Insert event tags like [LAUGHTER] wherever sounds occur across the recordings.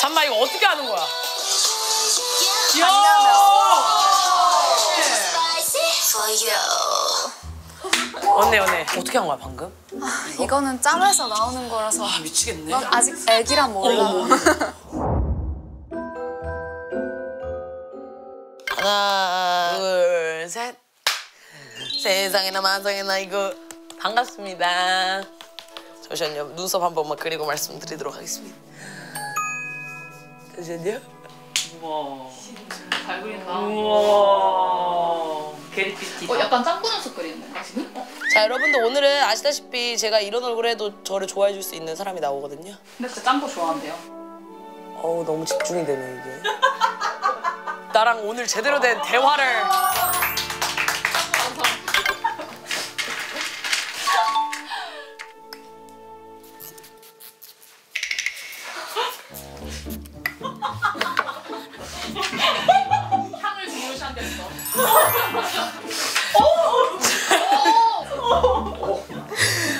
잠만 이거 어떻게 하는 거야? 언니 언니 어떻게 한 거야 방금? 이거는 짬에서 나오는 거라서 아 미치겠네. 넌 아직 애기라 몰라. 하나 둘 셋. 세상에나 만상에나 이거 반갑습니다. 잠시만요 눈썹 한 번만 그리고 말씀드리도록 하겠습니다. 잠시만요. 우와. 잘 그린다. 우와. 게리피티. 어, 약간 짱구 눈썹 그리는 건가 지금? 어? 자 여러분들 오늘은 아시다시피 제가 이런 얼굴 해도 저를 좋아해 줄 수 있는 사람이 나오거든요. 근데 진짜 짱구 좋아한대요. 어우 너무 집중이 되네 이게. 나랑 오늘 제대로 된 대화를.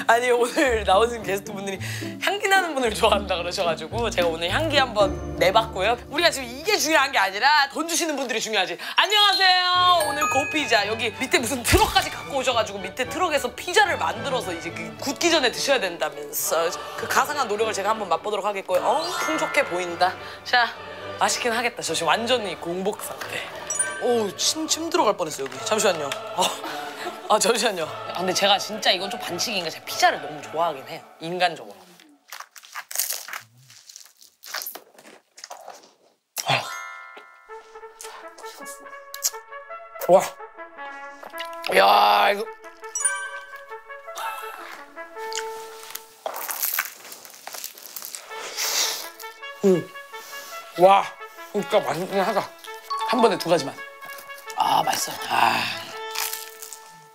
아니 오늘 나오신 게스트분들이 향기 나는 분을 좋아한다 그러셔가지고 제가 오늘 향기 한번 내봤고요. 우리가 지금 이게 중요한 게 아니라 돈 주시는 분들이 중요하지. 안녕하세요. 오늘 고피자 여기 밑에 무슨 트럭까지 갖고 오셔가지고 밑에 트럭에서 피자를 만들어서 이제 그 굳기 전에 드셔야 된다면서 그 가상한 노력을 제가 한번 맛보도록 하겠고요. 어 풍족해 보인다. 자 맛있긴 하겠다. 저 지금 완전히 공복 상태. 오, 침, 침 들어갈 뻔했어요, 여기. 잠시만요. 어. 아, 잠시만요. 아, 근데 제가 진짜 이건 좀 반칙인 게 제가 피자를 너무 좋아하긴 해요. 인간적으로. 와. 야, 이거. 음. 와, 진짜 맛있긴 하다. 한 번에 두 가지만. 아, 맛있어. 아.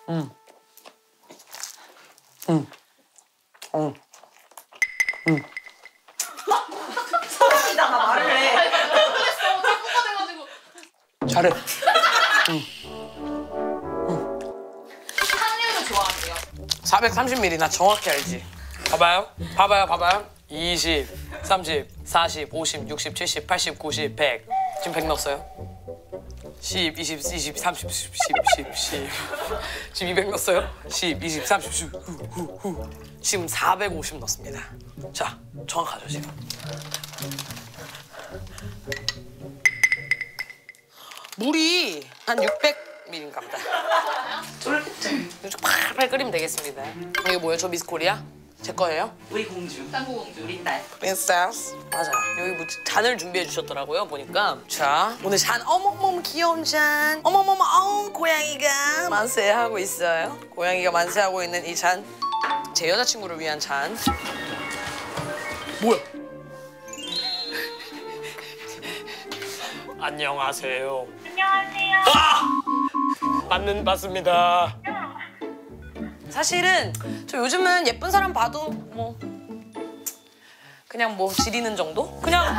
음. 음. 음. 음. 그랬어. 짱구가 돼가지고. 잘해. 향 430ml 나 정확히 알지. 봐봐요. 봐봐요. 봐봐요. 20, 30, 40, 50, 60, 70, 80, 90, 100. 지금 100 넣었어요. 10, 20, 20, 30, 10, 10, 10, 10. 지금 200 넣었어요. 10, 20, 30, 10. 후, 후, 후. 지금 450 넣습니다. 자, 정확하죠, 지금. 물이 한 600ml인가 보다. 팔팔 끓이면 되겠습니다. 이게 뭐예요? 저 미스 코리아? 제 거예요? 우리 공주, 짱구 공주. 우리 딸. 프린세스. 맞아. 여기 뭐 잔을 준비해 주셨더라고요. 보니까. 자, 오늘 잔. 어머머머 귀여운 잔. 어머머머 어 고양이가 만세하고 있어요. 고양이가 만세하고 있는 이 잔. 제 여자친구를 위한 잔. 뭐야? 안녕하세요. 안녕하세요. 아! 맞는 맞습니다. 사실은 저 요즘은 예쁜 사람 봐도 뭐 그냥 뭐 지리는 정도? 그냥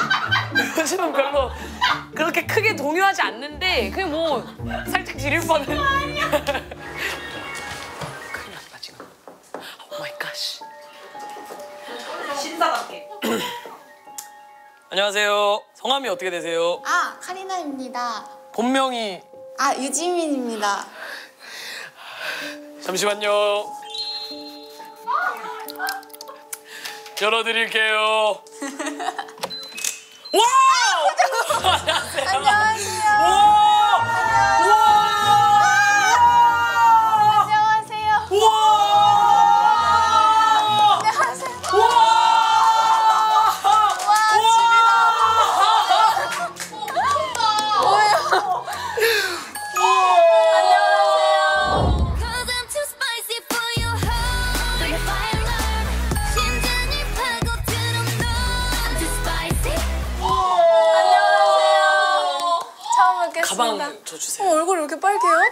[LAUGHS] 요즘은 별로 그렇게 크게 동요하지 않는데 그냥 뭐 살짝 지릴 뻔은 [LAUGHS] 큰일 났다 지금 oh my God 신사답게. 안녕하세요 성함이 어떻게 되세요? 아 카리나입니다. 본명이 아 유지민입니다. 잠시만요 열어드릴게요 [LAUGHS] 와우! 안녕하세요. 와! 와! 안녕하세요. 와! 안녕하세요. 가방 저 주세요. 어, 얼굴 왜 이렇게 빨개요? 아, [LAUGHS]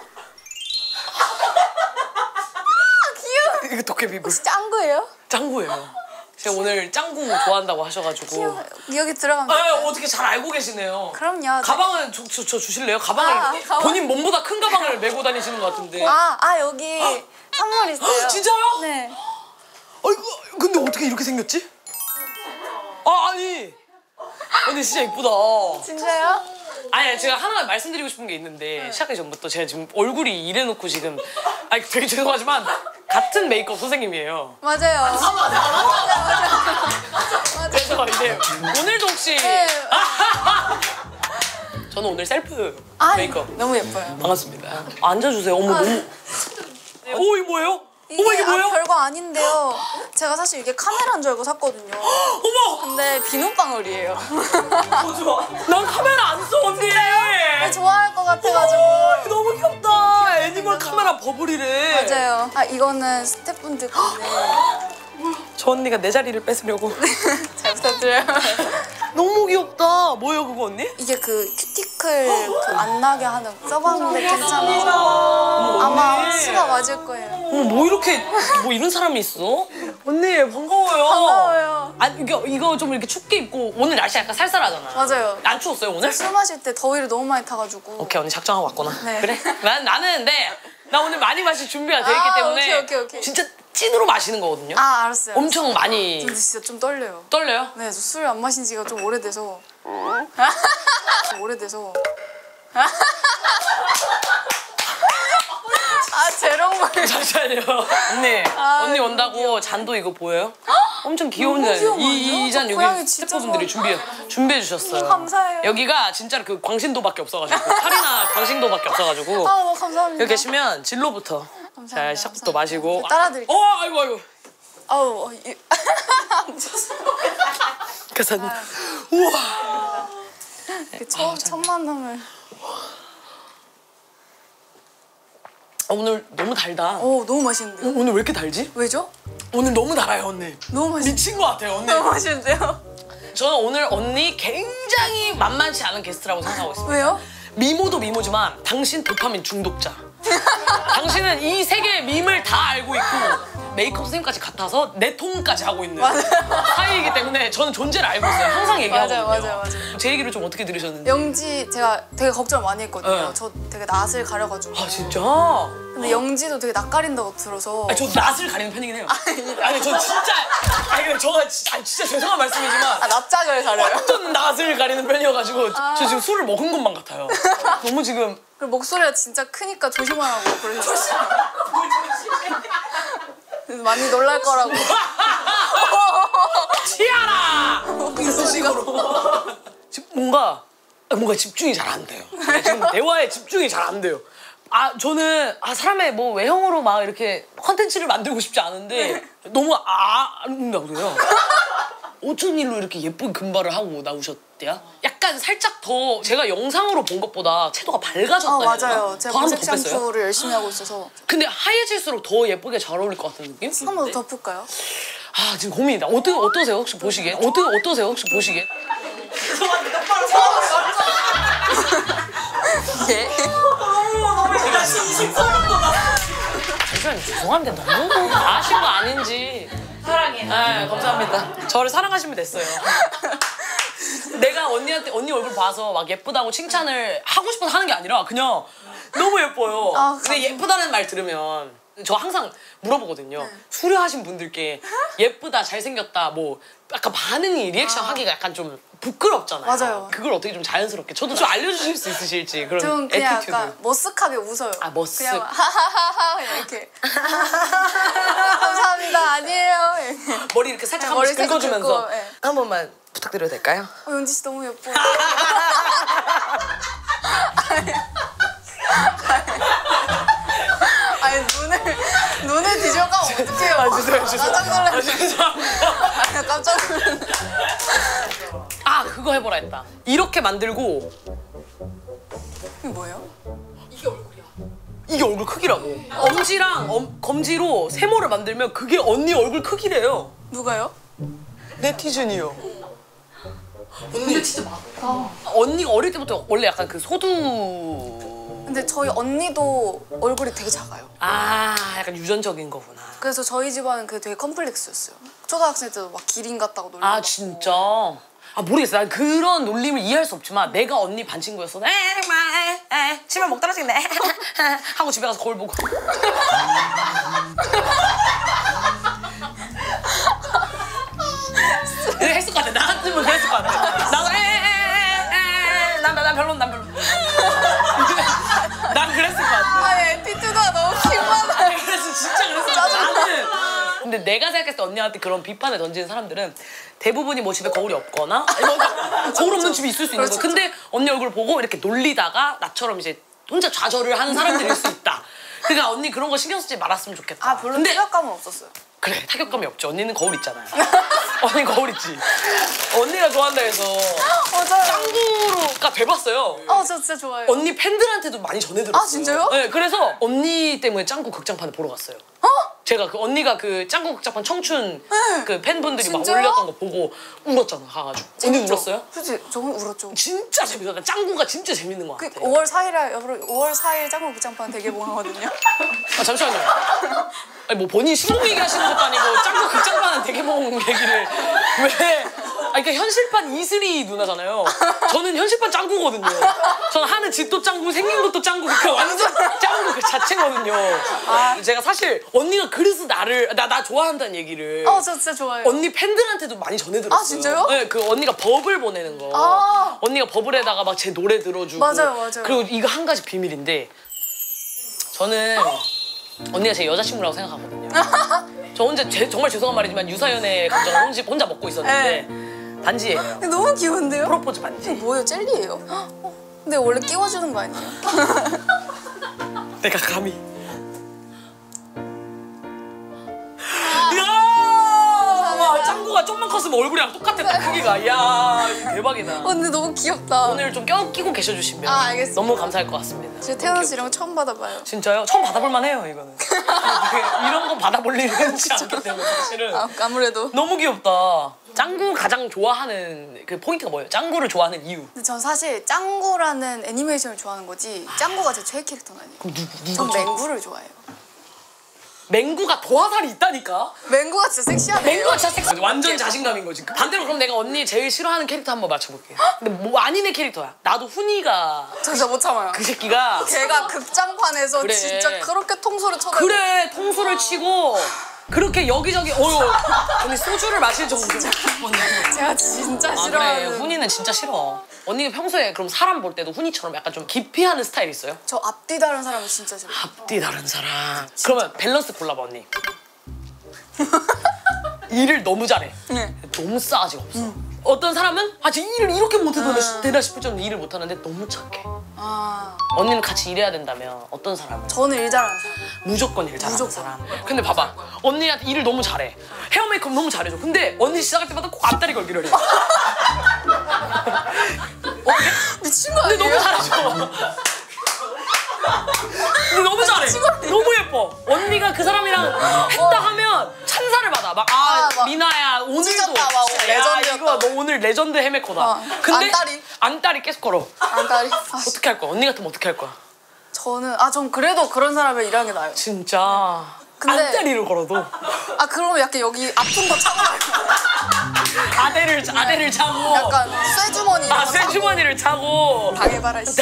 귀여워. 이거 도깨비 물. 짱구예요? 짱구예요. 제가 오늘 짱구 좋아한다고 하셔가지고. 귀여워. 여기 들어가면 아, 될까요? 어떻게 잘 알고 계시네요. 그럼요. 가방은 저, 저, 저 주실래요? 가방을 아, 가방. 본인 몸보다 큰 가방을 메고 다니시는 것 같은데. 아, 아 여기 선물 있어요. 진짜요? 네. 아이고 근데 어떻게 이렇게 생겼지? 아 아니 언니 진짜 이쁘다. 진짜요? 아니 제가 하나 말씀드리고 싶은 게 있는데 시작하기 전부터 제가 지금 얼굴이 이래놓고 지금 아니 되게 죄송하지만 같은 메이크업 선생님이에요. 맞아요. 그래서 이제 오늘도 혹시 네. [LAUGHS] 저는 오늘 셀프 아, 메이크업 너무 예뻐요. 반갑습니다. 앉아주세요. 어머 아, 너무. 오 이거 뭐예요? 어머 이게 아, 뭐예요? 별거 아닌데요. 제가 사실 이게 카메라인 줄 알고 샀거든요. [GASPS] 어머 근데 비눗방울이에요. 난 카메라 안 써 언니. 좋아할 것 같아가지고. 너무 귀엽다. Animal camera bubble이래. 맞아요. 아 이거는 스태프분들 [GASPS] 건데 저 언니가 내 자리를 뺏으려고. [LAUGHS] 잘 부탁드려요. [LAUGHS] 너무 귀엽다. 뭐예요 그거 언니? 이게 그 큐티클 그안 나게 하는 써봤는데 괜찮아서 아마. 수가 맞을 거예요. 어머 뭐 이렇게 뭐 이런 사람이 있어? 언니 반가워요. 반가워요. 아 이거 이거 좀 이렇게 춥게 입고 오늘 날씨 약간 쌀쌀하잖아. 맞아요. 안 추웠어요 오늘? 술 마실 때 더위를 너무 많이 타가지고. 오케이 언니 작정하고 왔구나. 네. 그래? 난 나는 근데 나 오늘 많이 마실 준비가 돼 있기 아, 때문에 오케이, 오케이, 오케이. 진짜 찐으로 마시는 거거든요. 아 알았어요. 엄청 많이 근데 진짜 좀 떨려요. 떨려요? 네, 저 술 안 마신 지가 좀 오래돼서. 좀 오래돼서. 아, 재롱말. [LAUGHS] 잠시만요. 언니 아, 언니 온다고 잔도 이거 보여요? 엄청 귀여운 잔. 귀여워? 이잔 저 여기 진짜 스태프분들이 준비해 준비해 주셨어요. 감사해요. 여기가 진짜로 그 광신도밖에 없어가지고 카리나 광신도밖에 없어가지고 아, 감사합니다. 여기 계시면 진로부터 자 감사합니다, 감사합니다. 마시고 따라 드릴게요. 어 아이고 아이고 아우, 어, 이... [LAUGHS] 가사님 우와 그 첫, 첫 만남을. 아, 오늘 너무 달다. 오, 너무 맛있는데요? 오늘 왜 이렇게 달지? 왜죠? 오늘 너무 달아요 언니. 너무 맛있 미친 것 같아요 언니. 너무 맛있는데요? 저는 오늘 언니 굉장히 만만치 않은 게스트라고 생각하고 있습니다. 왜요? 미모도 미모지만 당신 도파민 중독자. 당신은 이 세계의 밈을 다 알고 있고 메이크업 선생님까지 같아서 내 통까지 하고 있는 사이이기 때문에 저는 존재를 알고 있어요. 항상 얘기하거든요. 맞아요, 맞아요, 맞아요. 제 얘기를 좀 어떻게 들으셨는지. 영지 제가 되게 걱정 많이 했거든요. 네. 저 되게 낯을 가려가지고. 아 진짜? 아, 근데 영지도 되게 낯가린다고 들어서. 저 낯을 가리는 편이긴 해요. 아니 저 진짜 아니 근데 저가 지- 아니, 진짜 죄송한 말씀이지만 아, 낯짝을 가려요. 완전 낯을 가리는 편이어가지고 저 지금 술을 먹은 것만 같아요. 너무 지금 그리고 목소리가 진짜 크니까 조심하라고 그러셨어요. 그래서 많이 놀랄 거라고. [LAUGHS] 치아라 이런 식으로 지금 뭔가 뭔가 집중이 잘 안 돼요. 지금 대화에 집중이 잘 안 돼요. 아 저는 아 사람의 뭐 외형으로 막 이렇게 컨텐츠를 만들고 싶지 않은데 너무 아른다고 그래요. 어쩐 일로 이렇게 예쁜 금발을 하고 나오셨 대요? 약간 살짝 더 제가 영상으로 본 것보다 채도가 밝아졌다. 어? 맞아요. 제가 보색 뺐어요? 샴푸를 열심히 하고 있어서 근데 하얘질수록 더 예쁘게 잘 어울릴 것 같은 느낌? 한 번 더 덮을까요? 아 지금 고민이다. 어떠 어떠세요 혹시 보시기에? 어떠 어떠세요 혹시 보시기에? 예. 잠시만요 죄송한데 너무 아신 거 아닌지. 사랑해. 네 감사합니다. 저를 사랑하시면 됐어요. 내가 언니한테 언니 얼굴 봐서 막 예쁘다고 칭찬을 하고 싶어서 하는 게 아니라 그냥 너무 예뻐요. 아, 근데 예쁘다는 말 들으면 저 항상 물어보거든요. 수려하신 분들께 예쁘다, 잘생겼다, 뭐 약간 반응이 리액션 하기가 약간 좀 부끄럽잖아요. 아. 맞아요. 그걸 어떻게 좀 자연스럽게 저도 좀 알려주실 수 있으실지 그런 좀 그냥 attitude. 약간 머쓱하게 웃어요. 아, 머쓱. 그냥 하하하하 그냥 이렇게. [LAUGHS] 감사합니다. 아니에요. 이렇게. 머리 이렇게 살짝 네, 한 번씩 긁어주면서 긁고, 네. 한 번만 부탁드려도 될까요? 어, 영지 씨 너무 예뻐. [LAUGHS] 아니 눈을 눈을 뒤져가면 어떡해요? 아, 죄송해요, 죄송해요. 아, 죄송합니다. 아, 깜짝 놀랐네. 아 그거 해보라 했다. 이렇게 만들고 이게 뭐예요? 이게 얼굴 크기라고. 엄지랑 엄- 검지로 세모를 만들면 그게 언니 얼굴 크기래요. 누가요? 네티즌이요. 근데 진짜 많다. 언니가 어릴 때부터 원래 약간 그 소두. 근데 저희 언니도 얼굴이 되게 작아요. 아 약간 유전적인 거구나. 그래서 저희 집안은 그게 되게 컴플렉스였어요. 초등학생 때도 막 기린 같다고 놀리고. 아 진짜. 아 모르겠어. 난 그런 놀림을 이해할 수 없지만 내가 언니 반 친구였어. 에에 치마 목 떨어지겠네. [LAUGHS] 하고 집에 가서 거울 보고. [LAUGHS] 그래 했을 것 같아. 나 같으면 그랬을 것 같아. 나도 에에에에난난 별로 난 별로. [LAUGHS] 난 그랬을 것 같아. 아니 attitude가 너무 심하다. 그래서 진짜 그랬어. 나는. 근데 내가 생각했을 때 언니한테 그런 비판을 던지는 사람들은 대부분이 뭐 집에 거울이 없거나 거울 없는 [LAUGHS] 그렇죠. 집이 있을 수 있는 거 그렇죠, 근데 그렇죠. 언니 얼굴 보고 이렇게 놀리다가 나처럼 이제 혼자 좌절을 하는 사람들일 수 있다. 그러니까 언니 그런 거 신경 쓰지 말았으면 좋겠다. 아 별로 근데... 타격감은 없었어요. 그래 타격감이 없죠. 언니는 거울 있잖아요. [LAUGHS] 언니 거울 있지. 언니가 좋아한다 해서 맞아요. 짱구가 돼봤어요. 어, 저 진짜 좋아해요. 언니 팬들한테도 많이 전해들었어요. 아, 진짜요? 네, 그래서 언니 때문에 짱구 극장판을 보러 갔어요. 제가 그 언니가 그 짱구 극장판 청춘 그 팬분들이 막 네. 진짜요? 올렸던 거 보고 울었잖아 가가지고. 언니 울었어요? 그치, 저는 울었죠. 진짜 재밌어. 짱구가 진짜 재밌는 것그 같아. 5월 4일에 여러분 5월 4일 짱구 극장판 대개봉하거든요. 아 잠시만요. 아니 뭐 본인 신곡 얘기하시는 것도 아니고 짱구 극장판은 대개봉 얘기를 왜? 아니 그러니까 현실판 이슬이 누나잖아요. 저는 현실판 짱구거든요. 저는 하는 짓도 짱구, 생긴 것도 짱구, 그 완전 짱구 그 자체거든요. 제가 사실 언니가 그래서 나를 나 나 좋아한다는 얘기를 어, 저 진짜 좋아해요. 언니 팬들한테도 많이 전해들었어요. 아, 진짜요? 네, 그 언니가 버블 보내는 거. 아. 언니가 버블에다가 막 제 노래 들어주고. 맞아요, 맞아요. 그리고 이거 한 가지 비밀인데 저는 언니가 제 여자친구라고 생각하거든요. [LAUGHS] 저 혼자 제- 정말 죄송한 말이지만 유사연의 감정을 혼자, 혼자 먹고 있었는데 네. 반지예요. 근데 너무 귀여운데요? 프로포즈 반지. 뭐예요? 젤리예요? 어, [GASPS] 근데 원래 끼워주는 거 아니에요? [LAUGHS] 내가 감히. 와, 짱구가 좀만 컸으면 얼굴이랑 똑같았다 크기가. 이야 이거 대박이다. 어, 근데 너무 귀엽다. 오늘 좀 껴끼고 계셔주시면 아, 알겠습니다. 너무 감사할 것 같습니다. 제가 씨 이런 거 처음 받아봐요. 진짜요? 처음 받아볼 만 해요 이거는. [LAUGHS] 이런 거 받아볼 일은 흔치 않기 때문에 사실은. 아, 아무래도. 너무 귀엽다. 짱구 가장 좋아하는 그 포인트가 뭐예요? 짱구를 좋아하는 이유. 근데 전 사실 짱구라는 애니메이션을 좋아하는 거지 짱구가 제 최애 캐릭터는 아니에요. 그럼 누구 전 누구죠? 맹구를 좋아해요. 맹구가 도화살이 있다니까. 맹구가 진짜 섹시하네요. 맹구가 진짜 섹시. 완전 자신감인 거지. 반대로 그럼 내가 언니 제일 싫어하는 캐릭터 한번 맞춰볼게. 근데 뭐 아니네 캐릭터야. 나도 훈이가 저 진짜 못 참아요. 그 새끼가 걔가 극장판에서 그래. 진짜 그렇게 통수를 쳐다 그래 통수를 치고 그렇게 여기저기 어유 언니 소주를 마실 정도로. 제가 진짜 아 그래 싫어하는 훈이는 진짜 싫어. 언니가 평소에 그럼 사람 볼 때도 훈이처럼 약간 좀 기피하는 스타일 있어요? 저 앞뒤 다른 사람을 진짜 싫어요. 앞뒤 다른 사람. 그러면 밸런스 골라봐 언니. [LAUGHS] 일을 너무 잘해. 네. 너무 싸가지가 없어. 어떤 사람은 아, 쟤 일을 이렇게 못해도 되나 싶을 정도로 일을 못하는데 너무 착해. 아 언니는 같이 일해야 된다면 어떤 사람은? 저는 일 잘하는 사람. 무조건 일 잘하는 무조건. 사람. 근데 봐봐. 언니한테 일을 너무 잘해. 헤어 메이크업 너무 잘해줘. 근데 언니 시작할 때마다 꼭 안다리 걸기를 해. [LAUGHS] 미친 거 근데 아니에요? 너무 잘해줘. [LAUGHS] 너무 잘해. 너무 예뻐. 언니가 그 사람이랑 했다 하면 찬사를 받아. 막, 아, 아, 막 지민아, 오늘도. 찢었다, 막 진짜, legend였다. 이거 너 오늘 레전드 헤메코다. 어. 근데 안다리. 안다리 계속 걸어. 아, 어떻게 할 거야? 언니 같으면 어떻게 할 거야? 저는 아 전 그래도 그런 사람을 일하는 게 나아요. 진짜. 근데- 안다리를 걸어도 아 그러면 약간 여기 아픈 거 가요. 아대를 아대를 차고 약간 쇠주머니 아 쇠주머니를 차고 당해봐라 씨.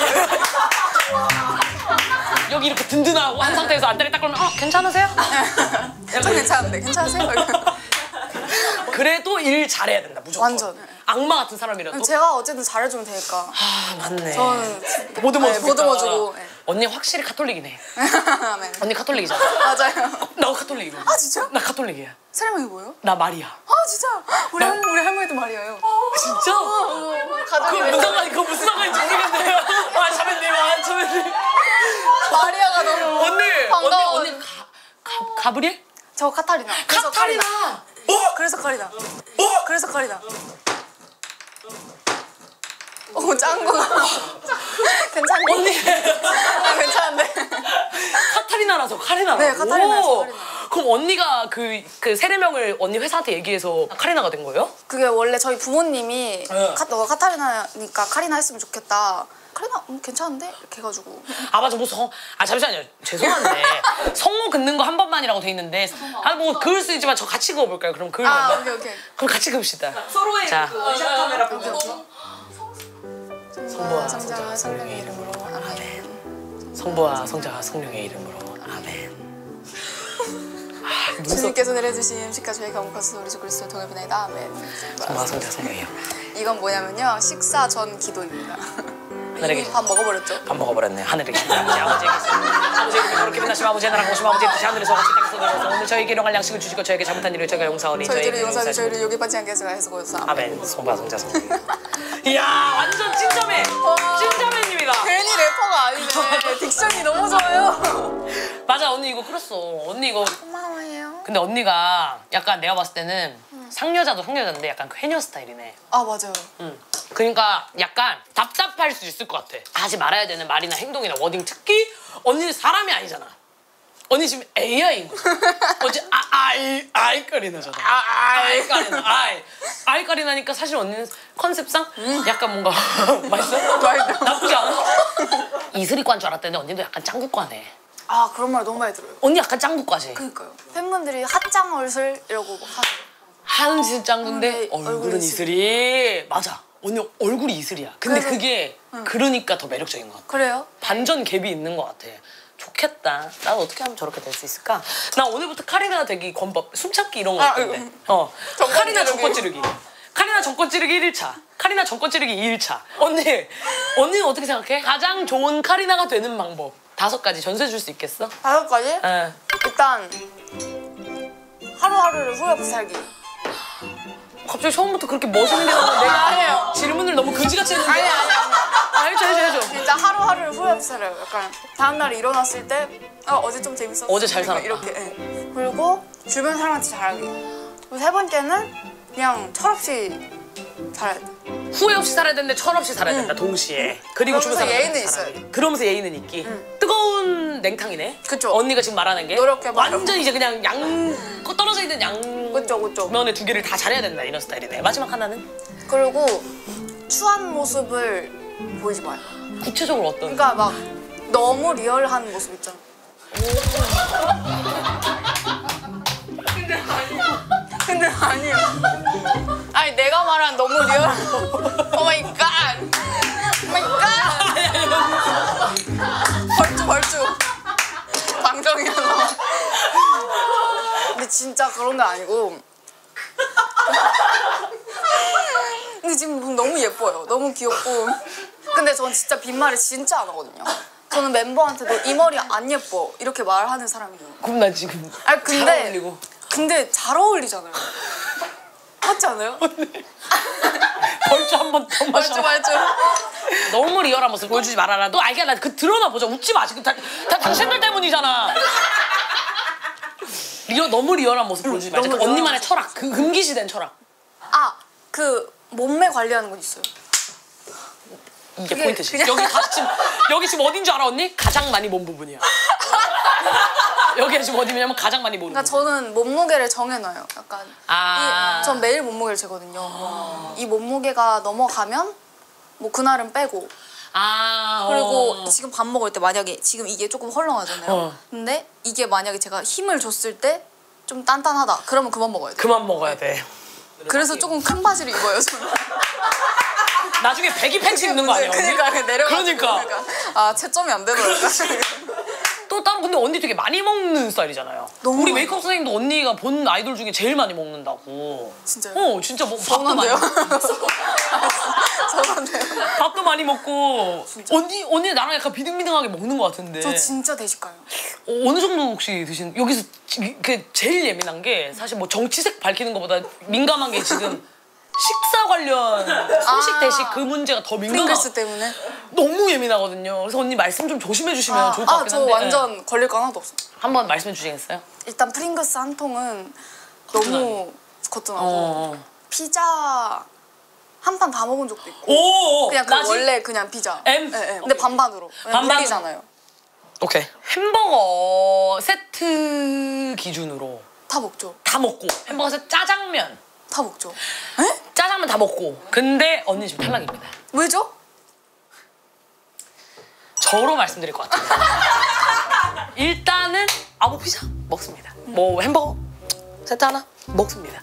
여기 이렇게 든든하고 한 상태에서 안다리 딱 걸면 어 괜찮으세요? 저 괜찮은데 괜찮으세요? [LAUGHS] 그래도 일 잘해야 된다 무조건. 완전. 악마 같은 사람이라도. 제가 어쨌든 잘해주면 되니까. 아 맞네. 저는 보듬어 네, 주니까. 보듬어주고. 네. 언니 확실히 카톨릭이네. [LAUGHS] 네. 언니 카톨릭이잖아. 맞아요. 나도 카톨릭이거든. 아 진짜? 나 카톨릭이야. 세례명이 뭐예요? 나 마리아. 아 진짜? 우리 할 우리 할머니도 말이에요. 진짜? 가족 그거 무슨 상관이 그거 무슨 상관인지 모르겠네요. 아 자매님, 아 자매님. 마리아가 너무 언니, 반가워. 언니, 언니 가, 가 가브리엘? 저 카타리나. 그래서 카타리나. 그래서 카리나. 그래서 카리나. 오 짱구가 괜찮니? 언니 아, 괜찮은데. 카타리나라서 카리나라. 네, 카타리나에서. 그럼 언니가 그, 그 세례명을 언니 회사한테 얘기해서 카리나가 된 거예요? 그게 원래 저희 부모님이 네. 카, 너가 카타리나니까 카리나 했으면 좋겠다. 카리나 음, 괜찮은데 이렇게 해가지고 아 맞아 뭐 성 아 잠시만요 죄송한데 [LAUGHS] 성모 긋는 거 한 번만이라고 돼 있는데 아 뭐 그을 수 있지만 저 같이 그어볼까요? 그럼 그을 아 아, 오케이 오케이 그럼 같이 그읍시다. 서로의 자. 그 원샷 카메라 보면서 성부와 성자와 성령의 이름으로 아멘. 성부와 성자와 성령의 이름으로 아멘. 아 주님께서 내려주신 음식과 저희가 먹어서 우리 주 그리스도 보내다 아멘. 성부와 성자 성령이요. 이건 뭐냐면요 식사 전 기도입니다. [LAUGHS] 하늘에 계신 밥 먹어버렸죠. 밥 먹어버렸네. 하늘에 계신 아버지, 아버지에게서 아버지에게 그렇게 빛나시면 아버지의 나라가 오시면 아버지의 뜻이 하늘에서 같이 땅에서 내려서 오늘 저에게 일용할 양식을 주시고 저에게 잘못한 일을 저희가 용서하니 저희들이 용서하시고 저희를 여기 받지 않게 해서 해서 아멘. 송바 송자 송. 이야 완전 찐짜매. 찐짜매님이다. 괜히 래퍼가 아니네. 딕션이 너무 좋아요. 맞아 언니 이거 그랬어. 언니 이거 고마워요. 근데 언니가 약간 내가 봤을 때는 상여자도 상여자인데 약간 쾌녀 스타일이네. 아 맞아요. 응. 그러니까 약간 답답할 수 있을 것 같아. 하지 말아야 되는 말이나 행동이나 워딩 특히 언니는 사람이 아니잖아. 언니 지금 AI인 거지. [LAUGHS] 어제 아, 아이 아이까리나잖아. 아, 아이까리나. 아이. 아이까리나니까 사실 언니는 컨셉상 약간 뭔가 [LAUGHS] [LAUGHS] 맛있어? 나쁘지 않아? 이슬이과인 줄 알았더니 언니도 약간 짱구과네. 아 그런 말 너무 많이 들어요. 언니 약간 짱구과지. 그니까요. 팬분들이 핫짱 얼슬 이러고 막 하죠. 짓은 짱구인데 네, 얼굴은 이슬이. 맞아. 언니 얼굴이 이슬이야. 근데 그래서- 그게 그러니까 더 매력적인 것 같아. 그래요? 반전 갭이 있는 것 같아. 좋겠다. 나도 어떻게 하면 저렇게 될 수 있을까? 나 오늘부터 카리나 되기 권법, 숨참기 이런 거 아, 있던데. 음. 어. 카리나. 정권 찌르기. 카리나 정권 찌르기 1차. 카리나 정권 찌르기 2일차. 언니, 언니는 어떻게 생각해? 가장 좋은 카리나가 되는 방법. 다섯 가지 전수해 줄 수 있겠어? 다섯 가지? 예. 일단 하루하루를 후회 없이 살기. 갑자기 처음부터 그렇게 멋있는 게 나오면 내가 아니에요. 질문을 너무 그지같이 했는데. 아니 아니 아니. 아, 해줘, 해줘. 진짜 하루하루를 후회 없이 살아요. 약간 다음날 일어났을 때 어, 어제 좀 재밌었어. 어제 잘 살았다. 이렇게. 예. 그리고 주변 사람한테 잘하기. 그리고 세 번째는 그냥 철없이 살아야 돼. 후회 없이 살아야 되는데 철없이 살아야 된다 동시에 그리고 주변 사람한테 예의는 있어야 돼. 그러면서 예의는 있기 뜨거운 냉탕이네 그쵸. 언니가 지금 말하는 게 노력해봐요. 완전 이제 그냥 양 떨어져 있는 양 그쵸 그쵸. 면의 두 개를 다 잘해야 된다 이런 스타일이네 마지막 하나는 그리고 추한 모습을 보이지 마요. 구체적으로 어떤 그러니까 막 너무 리얼한 모습 있잖아. 근데 아니에요. 아니 내가 말한 너무 리얼한. Oh my god. Oh my god. 벌주 벌주. 방정이야. 근데 진짜 그런 게 아니고. 근데 지금 너무 예뻐요. 너무 귀엽고. 근데 전 진짜 빈말을 진짜 안 하거든요. 저는 멤버한테도 이 머리 안 예뻐 이렇게 말하는 사람이에요. 그럼 나 지금 아니 근데 잘 어울리고 근데 잘 어울리잖아요. 맞지 않아요? 벌주 한 번 더 마셔 맞죠. 너무 리얼한 모습 보여주지 말아라 너 알게 나그 드러나 보자 웃지 마 지금 다, 다 당신들 때문이잖아 리얼 너무 리얼한 모습 보여주지 말자 그 언니만의 철학 그 금기시된 철학 아 그 몸매 관리하는 건 있어요. 이게 그게 포인트지. 그냥- 여기 다 지금 여기 지금 어딘 줄 알아 언니? 가장 많이 본 부분이야. 여기가 지금 어디냐면 가장 많이 보는 그러니까. 저는 몸무게를 정해놔요. 약간 아. 이, 전 매일 몸무게를 재거든요. 이 몸무게가 넘어가면 뭐 그날은 빼고 아. 그리고 어. 지금 밥 먹을 때 만약에 지금 이게 조금 헐렁하잖아요. 어. 근데 이게 만약에 제가 힘을 줬을 때 좀 단단하다. 그러면 그만 먹어야 돼. 그만 먹어야 돼. 그래서 조금 큰 바지를 입어요. 저는. 나중에 배기 팬츠 입는 거 아니야? 그러니까 내려가. 그러니까. 아 채점이 안 되더라고요. [LAUGHS] 또 다른 근데 언니 되게 많이 먹는 스타일이잖아요. 너무 우리 많이 메이크업 선생님도 언니가 본 아이돌 중에 제일 많이 먹는다고. 진짜요? 어 진짜 뭐 밥도 많이? 서운한데요? [LAUGHS] 밥도 많이 먹고 언니 언니 나랑 약간 비등비등하게 먹는 것 같은데. 저 진짜 대식가요. 어, 어느 정도 혹시 드신 여기서 지- 그 제일 예민한 게 사실 뭐 정치색 밝히는 것보다 민감한 게 지금 [LAUGHS] 식사 관련 소식 아. 대식 그 문제가 더 민감하 프링글스 때문에. 너무 예민하거든요. 그래서 언니 말씀 좀 조심해 주시면 좋을 것 아, 같긴 저 한데 완전 걸릴 거 하나도 없어. 요 네. 한번 말씀해 주시겠어요? 일단 프링글스 한 통은 너무 거뜬하고 어. 피자 한 판 다 먹은 적도 있고. 오 그냥 그? 원래 그냥 피자. M? 예, 예. 근데 반반으로. 반반? 물리잖아요. 오케이 햄버거 세트 기준으로 다 먹죠. 다 먹고 햄버거 세트 짜장면 다 먹죠. 에? 짜장면 다 먹고 근데 언니 지금 탈락입니다. 왜죠? 저로 말씀드릴 것 같아요. [LAUGHS] 일단은 아뭐 피자 먹습니다. 뭐 햄버거 세트 하나 먹습니다.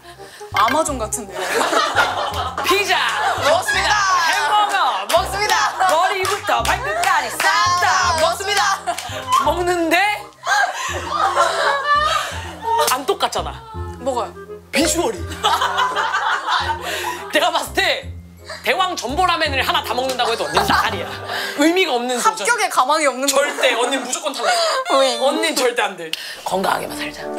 아마존 같은데요. [LAUGHS] 피자 먹습니다. 햄버거 먹습니다. 머리부터 발끝까지 싹 다 먹습니다. 먹는데 안 똑같잖아. 뭐가요? 비주얼이. [LAUGHS] 내가 봤을 때 대왕 전보라면을 하나 다 먹는다고 해도 언니는 나가리야. 의미가 없는 도전. 합격에 가망이 없는 거 절대 언니 무조건 탈락. 왜? 언니 절대 안 돼. 건강하게만 살자. [LAUGHS]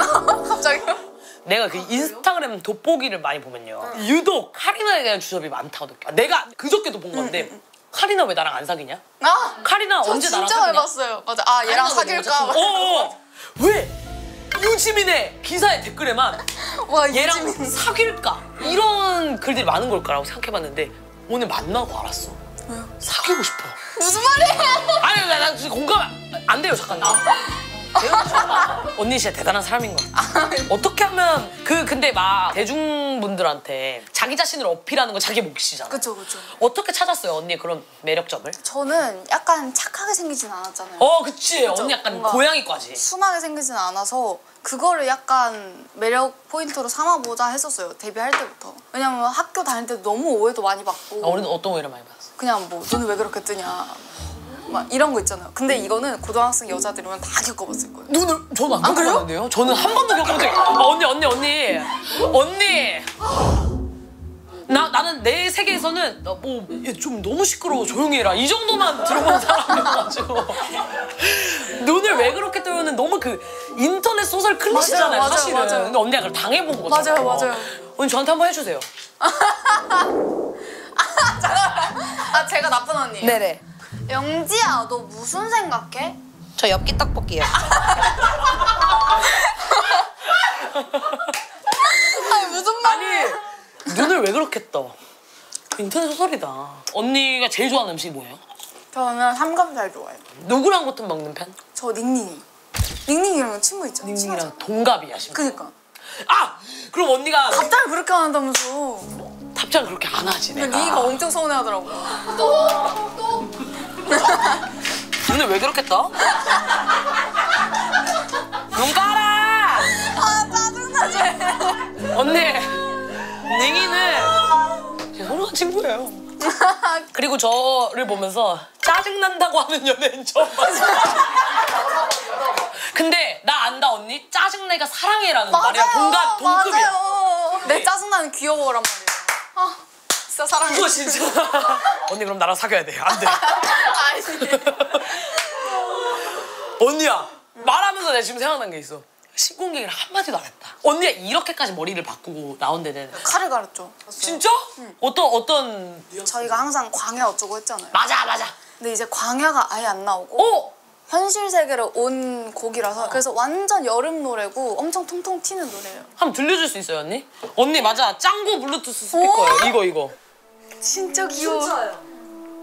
갑자기요? 내가 그 인스타그램 돋보기를 많이 보면요. 유독 카리나에 대한 주접이 많다고 느껴. 내가 그저께도 본 건데 카리나 왜 나랑 안 사귀냐? 아 카리나 저 언제 나랑 진짜 사귀냐? 많이 봤어요 맞아 아 얘랑 사귈까 어, 왜? 유지민의 기사의 댓글에만 와 얘랑 유지민 사귈까? 이런 글들이 많은 걸까라고 생각해봤는데 오늘 만나고 알았어. 사귀고 싶어. 무슨 말이에요? 아니 나, 나 공감 안 돼요 잠깐요. [LAUGHS] 언니 진짜 대단한 사람인 것 같아. 어떻게 하면 그 근데 막 대중분들한테 자기 자신을 어필하는 건 자기 몫이잖아. 그쵸 그쵸 어떻게 찾았어요 언니 그런 매력점을? 저는 약간 착하게 생기진 않았잖아요 어 그치 그쵸, 언니 약간 뭔가 고양이과지. 순하게 생기진 않아서 그거를 약간 매력 포인트로 삼아보자 했었어요 데뷔할 때부터 왜냐면 학교 다닐 때 너무 오해도 많이 받고 아, 우리는 어떤 오해를 많이 받았어? 그냥 뭐 눈을 왜 그렇게 뜨냐 막 이런 거 있잖아요 근데 이거는 고등학생 여자들이면 다 겪어봤을 거예요 눈을 저는 안 아, 그래요? 겪어봤는데요. 저는 한 번도 겪어본 적이 아, 언니 언니 언니 언니. 나 나는 내 세계에서는 뭐좀 너무 시끄러워 조용히 해라 이 정도만 들어본 사람이어가지고 [LAUGHS] 눈을 왜 그렇게 뜨면은 너무 그 인터넷 소설 클리시잖아요 맞아요, 맞아요, 사실은 맞아요. 근데 언니가 그걸 당해본 거잖아요 맞아요, 맞아요. 언니 저한테 한번 해주세요 [LAUGHS] 아 제가 나쁜 언니 네네. 영지야 너 무슨 생각해? 저 엽기 떡볶이요. [LAUGHS] 아니 무슨 말 아니 눈을 왜 그렇게 떠? 인터넷 소설이다. 언니가 제일 좋아하는 음식이 뭐예요? 저는 삼겹살 좋아해요. 누구랑 보통 먹는 편? 저 닝닝이. 닝닝이랑 친구 있잖아요 닝닝이랑 동갑이야 심지어 그니까. 아! 그럼 언니가 답장을 그렇게 안 한다면서. 답장 그렇게 안 하지 근데 내가 닝이가 엄청 서운해하더라고 [LAUGHS] 눈을 왜 그렇게 떠? 눈 깔아! 아 짜증나지. 언니 닝이는 제 소중한 친구예요. [LAUGHS] 그리고 저를 보면서 짜증난다고 하는 연예인 처음 봤어요. [LAUGHS] 근데 나 안다 언니. 짜증내가 사랑해라는 말이야. 동갑 동급이야. 맞아요. 내 짜증나는 귀여워란 말이야. 아 진짜 사랑해 그거 진짜. [LAUGHS] 언니 그럼 나랑 사귀어야 돼. 안돼. 아이씨 언니야 말하면서 내가 지금 생각난 게 있어. 신공개를 한마디도 안 했다. 언니가 이렇게까지 머리를 바꾸고 나온 데는 칼을 가렸죠. 진짜? 어떤 어떤 저희가 항상 광야 어쩌고 했잖아요. 맞아 맞아. 근데 이제 광야가 아예 안 나오고 어? 현실 세계로 온 곡이라서 그래서 완전 여름 노래고 엄청 통통 튀는 노래예요. 한번 들려줄 수 있어요 언니? 언니 맞아. 짱구 블루투스 스피커예요. 이거 이거 진짜 귀여워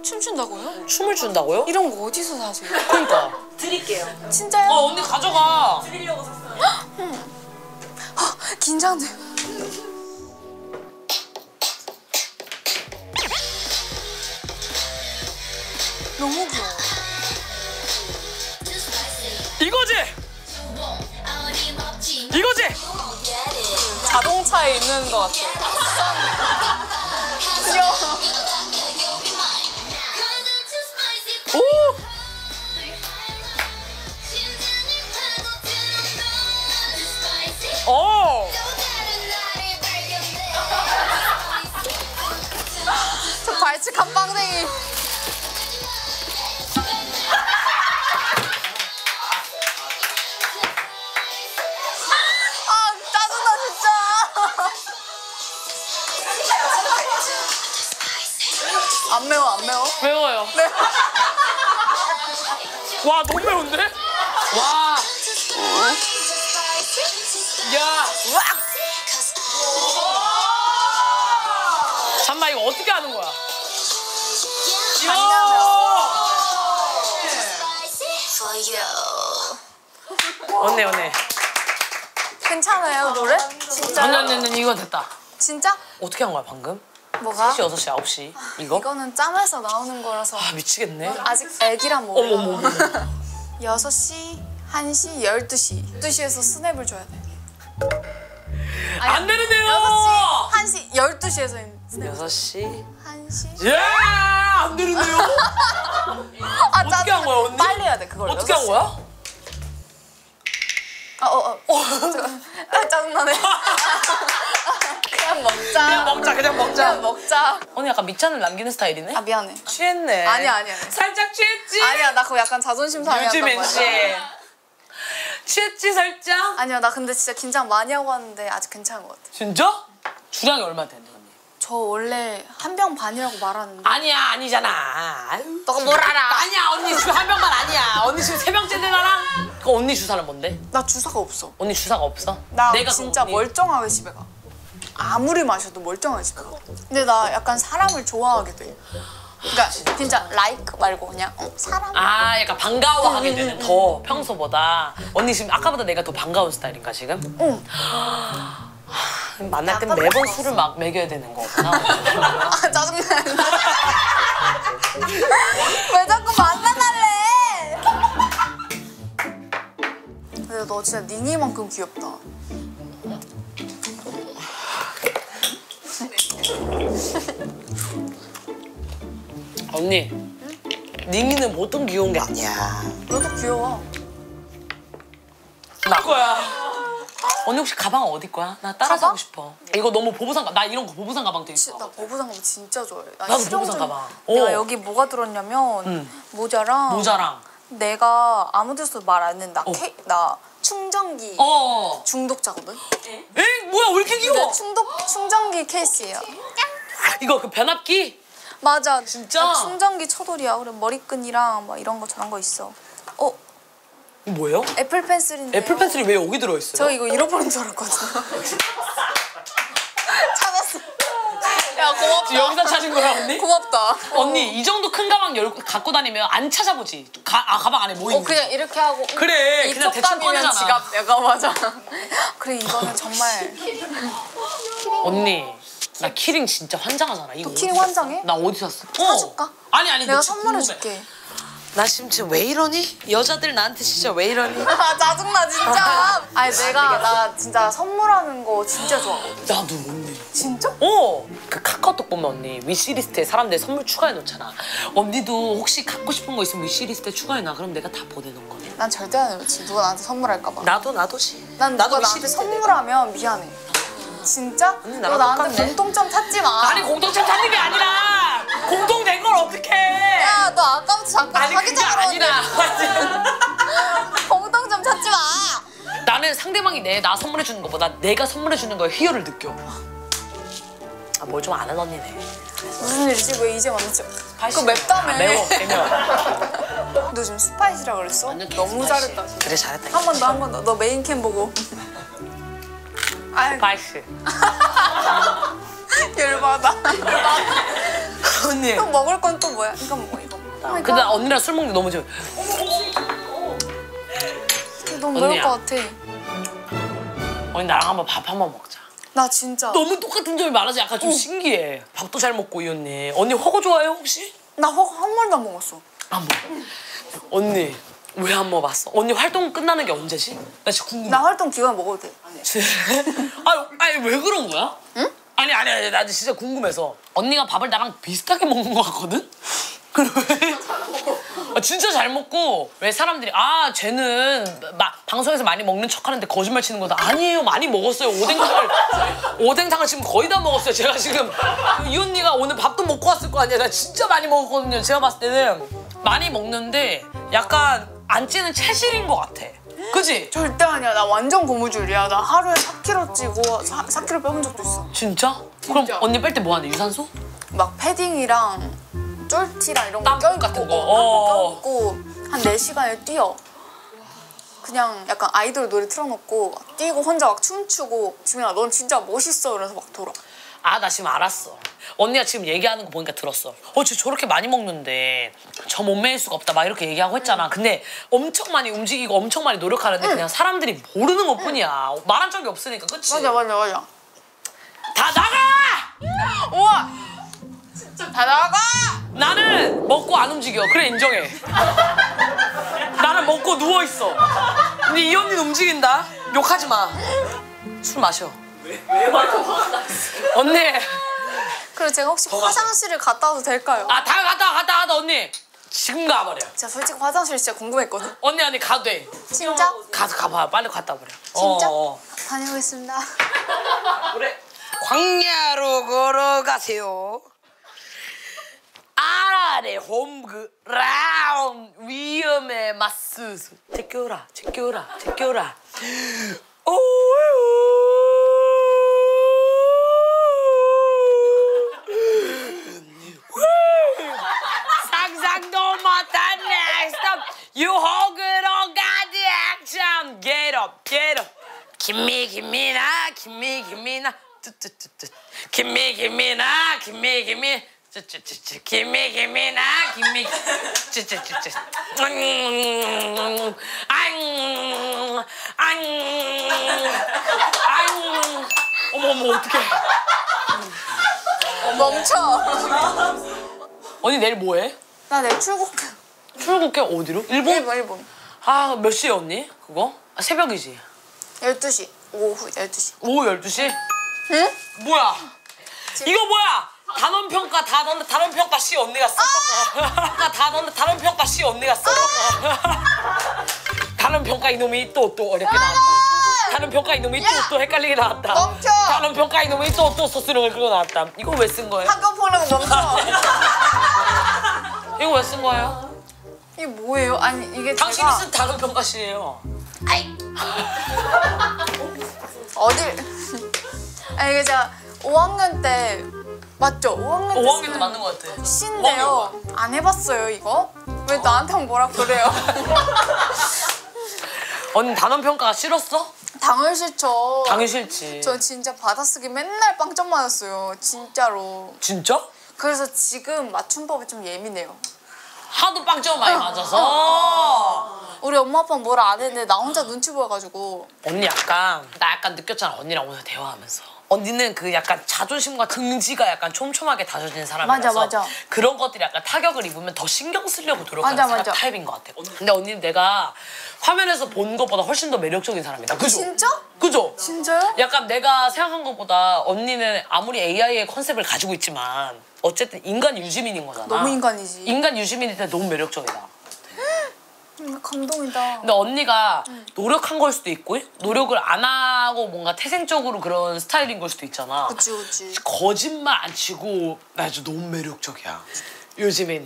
춤춘다고요? 춤을 춘다고요? 이런 거 어디서 사세요? 그러니까 [LAUGHS] 드릴게요. 진짜요? 어 언니 가져가 드리려고 샀어요. 긴장돼 너무 귀여워 이거지? 이거지? 자동차에 있는 것 같아 귀 [LAUGHS] 여워 오! 어떻게 한 거야 방금? 뭐가? 3시, 6시, 9시 이거? 이거는 짬에서 나오는 거라서. 아 미치겠네. 아직 어머 몰라 어머 어머. 6시, 1시, 12시. 12시에서 스냅을 줘야 돼. 안 되는데요! 6시, 1시, 12시에서 스냅 6시? 1시. 예! 안 되는데요? [LAUGHS] 아, 어떻게 한 거야, 언니? 빨리 해야 돼 그걸 어떻게 한 거야? [LAUGHS] 어어 어. 아 짜증나네 [LAUGHS] 그냥 뭐 먹자. 그냥 먹자 그냥 먹자. 그냥 먹자. 언니 약간 밑잔을 남기는 스타일이네. 아 미안해. 취했네. 아니야, 아니야. 살짝 취했지. 아니야 나 그거 약간 자존심 상해한단 요즘 말이야. 씨. 취했지 살짝. 아니야 나 근데 진짜 긴장 많이 하고 왔는데 아직 괜찮은 것 같아. 진짜? 주량이 얼마 되는데 언니? 저 원래 한 병 반이라고 말하는데 아니야 아니잖아. 아유, 너가 뭘 알아? 아니야 언니 주한 병만 아니야. 언니 지금 세 병째인데 나랑. 그 언니 주사는 뭔데? 나 주사가 없어. 언니 주사가 없어? 나 내가 진짜 언니- 멀쩡하게 집에 가. 아무리 마셔도 집에 가. 근데 나 약간 사람을 좋아하게 돼. 그러니까 진짜 like 말고 그냥 어, 사람. 아 약간 반가워하게 되는 응, 더 평소보다 언니 지금 아까보다 내가 더 반가운 스타일인가 지금? 응. 만날 땐 매번. 술을 막 먹여야 되는 거구나 [LAUGHS] 아 짜증나. [LAUGHS] 왜 자꾸 만나달래? 근데 너 진짜 니니만큼 귀엽다. [LAUGHS] 언니 닝이는 보통 귀여운 게 아니야 너도 귀여워. 나 거야 언니 혹시 가방 어디 거야? 나 따라 가방? 사고 싶어 이거 너무 보부상 가- 나 이런 거 보부상 가방 되게 진- 좋아 나 보부상 가방 진짜 좋아해. 나 나도 실용적인- 보부상 가방. 내가 어. 여기 뭐가 들었냐면 응. 모자랑 모자랑 내가 아무 데서도 말안 했는데 나, 어. 케, 나 충전기 어 중독자거든. 에? 뭐야 왜 이렇게 귀여워 내 충독 충전기 케이스예요. [LAUGHS] 이거 그 변압기? 맞아. 진짜? 나 충전기 초돌이야. 그래 머리끈이랑 막 이런 거 저런 거 있어. 어 뭐예요? 애플 펜슬인데. 애플 펜슬이 왜 여기 들어있어요? 저 이거 잃어버린 줄 알았거든요. [LAUGHS] 찾았어. 야 고맙다. 여기서 찾은 거야 언니? 고맙다. 언니 이 정도 큰 가방 열, 갖고 다니면 안 찾아보지 가, 아 가방 안에 뭐어 있는 그냥 이렇게 하고 그래, 이 그냥 대충 꺼내잖아. 지갑 약간 맞아. 그래 이거는 정말 언니 나 키링 진짜 환장하잖아 이거 너 키링 환장해? 나 어디 샀어? 사줄까? 어. 아니 아니 내가 너 진짜. 선물해줄게. 나 지금 지금 왜 이러니? 여자들 나한테 진짜 왜 이러니? [LAUGHS] 아 짜증나 진짜. [LAUGHS] 아니 내가 나 진짜 선물하는 거 진짜 좋아하거든. 나도 언니 진짜? 어! 그 카카오톡 보면 언니 위시리스트에 사람들 선물 추가해 놓잖아 언니도 혹시 갖고 싶은 거 있으면 위시리스트에 추가해 놔 그럼 내가 다 보내놓은 거야 난 절대 안 해놓지. 누가 나한테 선물할까 봐. 나도 나도지 난 나도 누가 나한테 선물하면 미안해. 진짜? 언니, 너 나랑 나한테 똑같네. 공통점 찾지 마. 아니 공동체 찾는 게 아니라 공동된 걸 어떡해 야, 너 아까부터 자꾸 아니 그게 사기적으로 아니라 [LAUGHS] 공통점 찾지 마. 나는 상대방이 내 나 선물해 주는 것보다 내가 선물해 주는 거에 희열을 느껴. 아, 뭘 좀 아는 언니네. 무슨 일이지? 왜 이제 만났지? 그거 맵다며. 아, 매워, 매워. 너 지금 spicy라 그랬어? 완전 너무 spicy. 잘했다. 그래, 잘했다. 한번 더, 한 번 더. 너 main cam 보고. 아이, spicy. [LAUGHS] 열받아. 언니. 또 먹을 건 또 뭐야? 이거 먹어, 이거. 어, 이거. 근데 나 언니랑 술 먹는 게 너무 좋아. 너무 매울 언니야. 것 같아. 언니 나랑 한번 밥 한번 먹자. 나 진짜. 너무 똑같은 점이 많아서 약간 좀 신기해. 밥도 잘 먹고 이 언니. 언니 허거 좋아해요 혹시? 나 허, 한 번도 안 먹었어. 안 먹어. 언니 왜 안 먹어봤어? 언니 활동 끝나는 게 언제지? 나 진짜 궁금해. 나 활동 기간 먹어도 돼. [LAUGHS] 아니, 아니 왜 그런 거야? 응? 아니 아니 아니 나 진짜 궁금해서 언니가 밥을 나랑 비슷하게 먹는 것 같거든? [LAUGHS] 근데 왜? 아, 진짜 잘 먹고 왜 사람들이 아 쟤는 마, 방송에서 많이 먹는 척하는데 거짓말 치는 거다 아니에요 많이 먹었어요 오뎅탕을 오뎅탕을 지금 거의 다 먹었어요 제가 지금 이 언니가 오늘 밥도 먹고 왔을 거 아니야 나 진짜 많이 먹었거든요 제가 봤을 때는 많이 먹는데 약간 안 찌는 체질인 것 같아 그지? 절대 아니야. 나 완전 고무줄이야. 나 하루에 4kg 찌고 4, 4kg 빼본 적도 있어. 진짜? 그럼 언니 뺄 때 뭐 하는데 유산소? 막 패딩이랑 쫄티랑 이런 거 껴입고 같은 거. 어, 껴입고 한 4시간을 뛰어. 그냥 약간 아이돌 노래 틀어놓고 뛰고 혼자 막 춤추고 지민아 넌 진짜 멋있어 이러면서 막 돌아. 아 나 지금 알았어. 언니가 지금 얘기하는 거 보니까 들었어. 어쟤 저렇게 많이 먹는데 저 몸매일 수가 없다 막 이렇게 얘기하고 했잖아. 근데 엄청 많이 움직이고 엄청 많이 노력하는데 그냥 사람들이 모르는 것 뿐이야. 말한 적이 없으니까 그치? 맞아 맞아 맞아. 다 나가! 우와! 다 나가! 나는 먹고 안 움직여. 그래 인정해. 나는 먹고 누워있어. 근데 이 언니는 움직인다. 욕하지 마술 마셔 언니 그리고 제가 혹시 화장실을 갔다 와도 될까요? 아 다 갔다 와 갔다 와도 언니 지금 가버려 제가 솔직히 화장실 진짜 궁금했거든. 언니 언니 가도 돼 진짜? 가서 가봐 빨리 갔다 버려 진짜? 어, 어. 다녀오겠습니다. [LAUGHS] 그래 광야로 걸어가세요. 아래 홈그라운 위험에 맞서서 제껴라 제껴라 제껴라 오유 상상도 못한 next up 유혹으로 가득 참 get up get up. 김미 김미나 김미 김미나. 뚜뚜뚜뚜 김미 김미나 김미 김미. 쯔쯔쯔쯔 김미 김미나 김미 쯔쯔쯔쯔 음, 안, 안, 안. 어머 어머 어떡해. 멈춰. 언니 내일 뭐해? 나 내일 출국. 출국해 어디로? 일본? 일본 일본. 아 몇 시에 언니? 그거? 아, 새벽이지 12시. 오후 12시. 오후 12시? 응? 뭐야? 이거 뭐야? 단원 평가 다 넣는 단원 평가 씨 언니가 썼던 거. 다 넣는 [LAUGHS] 단원 평가 씨 언니가 썼던 거. 단원 평가 이놈이 또 또 어렵게 나왔다. 단원 평가 이놈이 또 또 헷갈리게 나왔다. 멈춰! 단원 평가 이놈이 또 또 소스를 긁고 나왔다. 이거 왜 쓴 거예요? 학교 거 멈춰. [LAUGHS] 이거 왜 쓴 거예요? 이게 뭐예요? 아니 이게 당신이 제가 쓴 단원 평가 씨예요. 어딜? 아니 이게 제가 5학년 때 맞죠? 5학년 때 5학년 때 맞는 것 같아. 시인데요. 안 해봤어요 이거? 왜 나한테 뭐라 그래요? [LAUGHS] 언니 단원 평가가 싫었어? 당을 싫죠. 당연히 싫지. 저 진짜 받아쓰기 맨날 빵점 맞았어요. 진짜로. 진짜? 그래서 지금 맞춤법이 좀 예민해요. 하도 빵점 많이 맞아서. 우리 엄마 아빠 는 뭐라 안 했는데 나 혼자 눈치 보여가지고. 언니 약간 나 약간 느꼈잖아. 언니랑 오늘 대화하면서 언니는 그 약간 자존심과 긍지가 약간 촘촘하게 다져진 사람이라서 맞아, 맞아. 그런 것들이 약간 타격을 입으면 더 신경 쓰려고 노력하는 맞아, 맞아. 타입인 것 같아 근데 언니는 내가 화면에서 본 것보다 훨씬 더 매력적인 사람이다 그죠? 진짜? 그죠? 진짜요? 약간 내가 생각한 것보다 언니는 아무리 AI의 컨셉을 가지고 있지만 어쨌든 인간 유지민인 거잖아 너무 인간이지. 인간 유지민일 때 너무 매력적이다 음, 감동이다. 근데 언니가 노력한 걸 수도 있고 노력을 안 하고 뭔가 태생적으로 그런 스타일인 걸 수도 있잖아. 그치 그치. 거짓말 안 치고 나 아주 너무 매력적이야. 요즘엔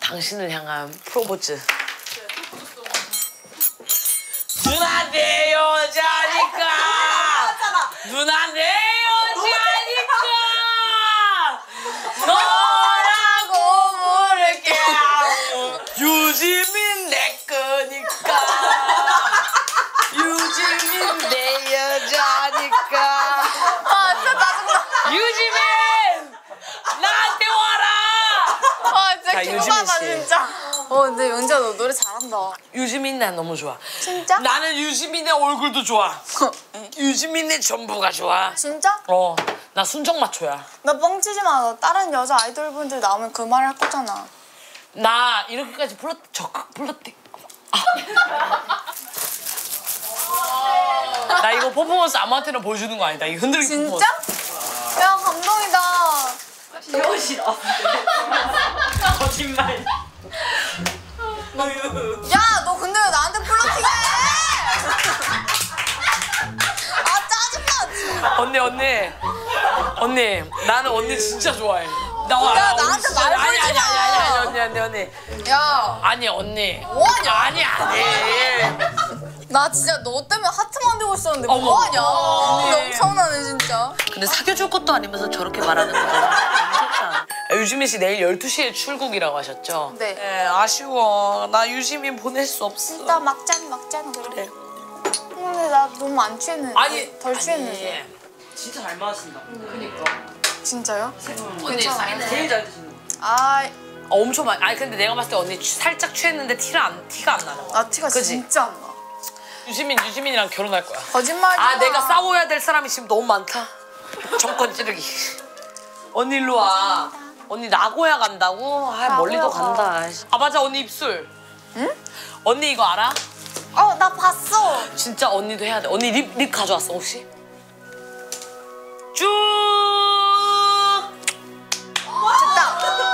당신을 향한 프로포즈. 누나 내 여자니까. [LAUGHS] 누나 내 자, 기분하다 유지민 씨. 진짜. 어 근데 연지야 너 노래 잘한다. 유지민 난 너무 좋아. 진짜? 나는 유지민의 얼굴도 좋아. [LAUGHS] 유지민의 전부가 좋아. 진짜? 어, 나 순정 마초야. 나 뻥치지 마. 너 다른 여자 아이돌 분들 나오면 그 말 할 거잖아. 나 이렇게까지 flir 적극 flirting. 아. [LAUGHS] 나 이거 퍼포먼스 아무한테나 보여주는 거 아니다. 이거 흔들기 진짜? 퍼포먼스. 야 감동이다. [LAUGHS] 거짓말. 야너 근데 왜 나한테 플러팅해? 아 짜증나. 언니 언니 언니 나는 언니 진짜 좋아해. 나 야, 언니 나한테 진짜- 말 아니 걸지 아니 아니 마. 아니 언니 언니 언니 야. 아니 언니 뭐하냐? 아니 아니 나 진짜 너 때문에 하트 만들고 있었는데 어머. 뭐하냐? 서운하네 진짜. 근데 사귀어줄 것도 아니면서 저렇게 말하는 거 무섭지 않아? 유지민 씨 내일 12시에 출국이라고 하셨죠? 네. 아쉬워 나 유지민 보낼 수 없어 진짜 막잔 막잔 그래. 근데 나 너무 안 취했는데. 아니 덜 취했는데. 진짜 잘 맞으신다 진짜요? 언니 제일 잘 드시는 아, 어, 엄청 많이 아니 근데 내가 봤을 때 언니 취- 살짝 취했는데 티를 안, 티가 안 나는 거야 나 티가 그지? 진짜 안 나. 유지민 유지민이랑 결혼할 거야 거짓말이야. 아 내가 싸워야 될 사람이 지금 너무 많다 정권 찌르기 언니 일로 와 언니 나고야 간다고? 아 멀리도 나고야 간다 아 맞아 언니 입술 응? 언니 이거 알아? 어, 나 봤어. 진짜 언니도 해야 돼 언니 립, 립 가져왔어 혹시? 쭉 됐다.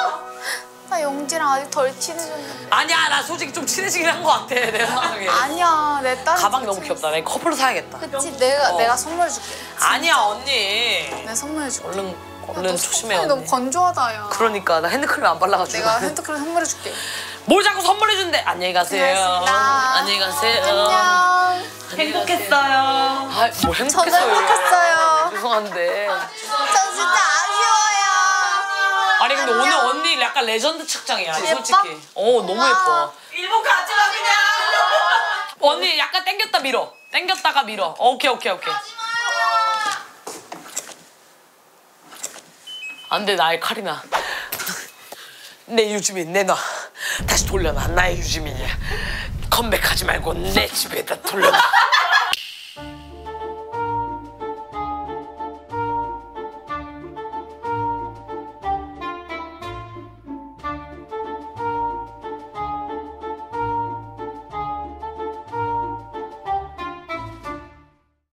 언니랑 아직 덜 친해졌는데. 아니야 나 솔직히 좀 친해지긴 한 것 같아 내 생각에. 아니야, 내 딸. 가방 너무 귀엽다. 내 커플로 사야겠다. 그치, 내가 어. 내가 선물해 줄게. 아니야 언니. 내가 선물해 줄게. 얼른 얼른 너 조심해 손이 너무 언니. 건조하다 야. 그러니까 나 핸드크림 안 발라가지고. 내가 핸드크림 선물해 줄게. [LAUGHS] 뭘 자꾸 선물해 준대. 안녕히 가세요. 고맙습니다. 안녕히 가세요. 안녕. 행복했어요. 아, 뭐 저도 행복했어요. 행복했어요. 죄송한데. 근데 오늘 언니 약간 레전드 착장이야 예뻐? 솔직히. 어 너무 예뻐. 일본 가지 마 그냥. 언니 약간 당겼다 밀어. 당겼다가 밀어. 오케이 오케이 오케이. 안돼 나의 칼이나. 내 유지민 내놔. 다시 돌려놔 나의 유지민이야. 컴백하지 말고 내 집에다 돌려놔.